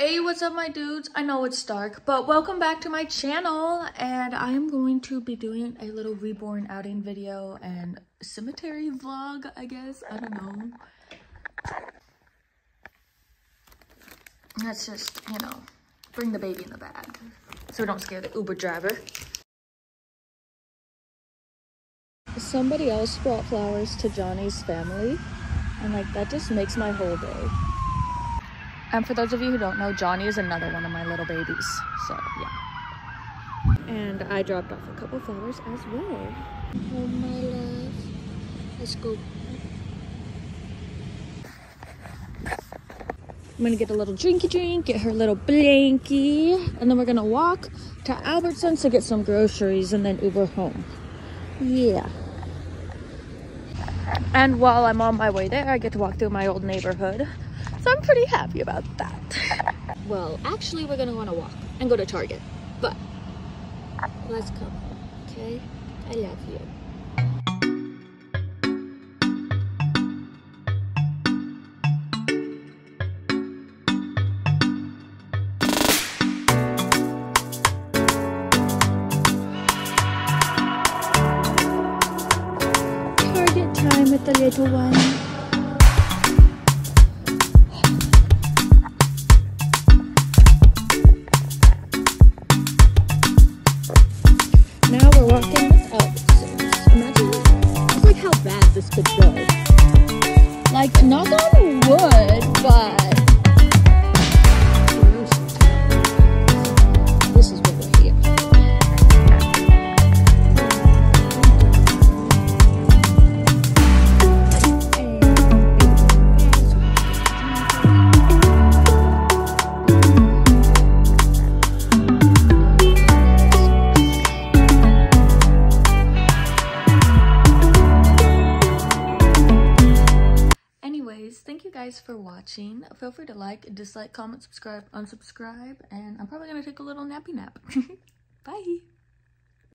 Hey, what's up my dudes? I know it's dark, but welcome back to my channel and I'm going to be doing a little reborn outing video and cemetery vlog, I guess. I don't know. Let's just, you know, bring the baby in the bag so we don't scare the Uber driver. Somebody else brought flowers to Johnny's family and like that just makes my whole day. And for those of you who don't know, Johnny is another one of my little babies. So, yeah. And I dropped off a couple flowers as well. Oh, my love. Let's go. I'm gonna get a little drinky drink, get her little blankie, and then we're gonna walk to Albertsons to get some groceries and then Uber home. Yeah. And while I'm on my way there, I get to walk through my old neighborhood. So I'm pretty happy about that. Well, actually, we're gonna wanna walk and go to Target, but let's go, okay? I love you. Time with the little one. How bad this could go. Like knock on wood, but Thank you guys for watching. Feel free to like, dislike, comment, subscribe, unsubscribe, and I'm probably gonna take a little nappy nap. Bye!